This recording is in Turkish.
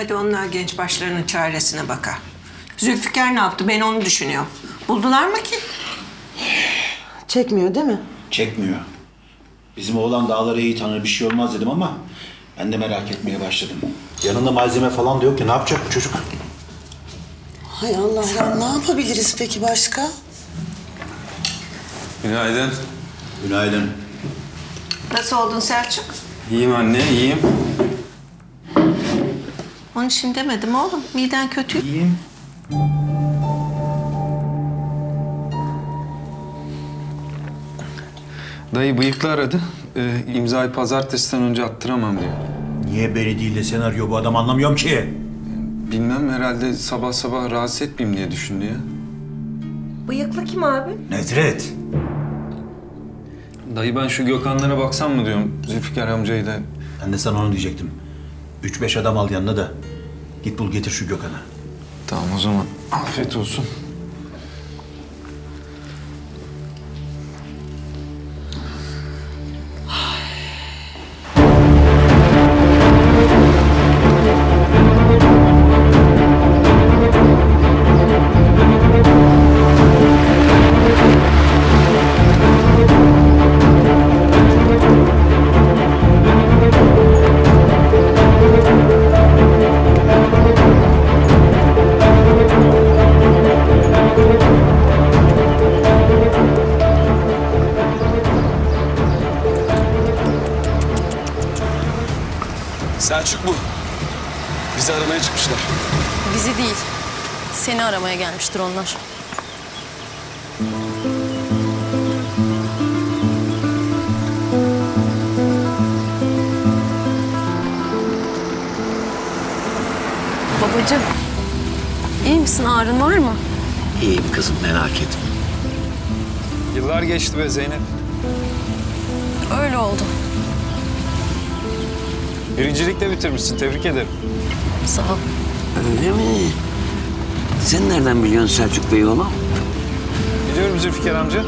Hadi onlar genç başlarının çaresine bakar. Zülfikar ne yaptı? Ben onu düşünüyorum. Buldular mı ki? Çekmiyor değil mi? Çekmiyor. Bizim oğlan dağları iyi tanır bir şey olmaz dedim ama ben de merak etmeye başladım. Yanında malzeme falan da yok ki ne yapacak bu çocuk? Hay Allah ya ne yapabiliriz peki başka? Günaydın. Günaydın. Nasıl oldun Selçuk? İyiyim anne, iyiyim. Onun için demedim oğlum. Miden kötü. İyiyim. Dayı bıyıklı aradı. Ee, imzayı pazartesiden önce attıramam diyor. Niye beni değil de sen arıyor bu adam anlamıyorum ki. Bilmem herhalde sabah sabah rahatsız etmeyeyim diye düşündü ya. Bıyıklı kim abi? Nedret. Dayı ben şu Gökhanlara baksam mı diyorum Zülfikar amcayı da. Ben de sana onu diyecektim. Üç beş adam al yanına da git bul getir şu Gökhan'ı. Tamam o zaman afiyet olsun. Selçuk bu. Bizi aramaya çıkmışlar. Bizi değil, seni aramaya gelmiştir onlar. Babacığım, iyi misin? Ağrın var mı? İyiyim kızım merak etme. Yıllar geçti be Zeynep. Öyle oldu. Birincilikle bitirmişsin tebrik ederim. Sağ ol. Öyle mi? Sen nereden biliyorsun Selçuk Bey oğlum? Biliyorum Zülfikar amca.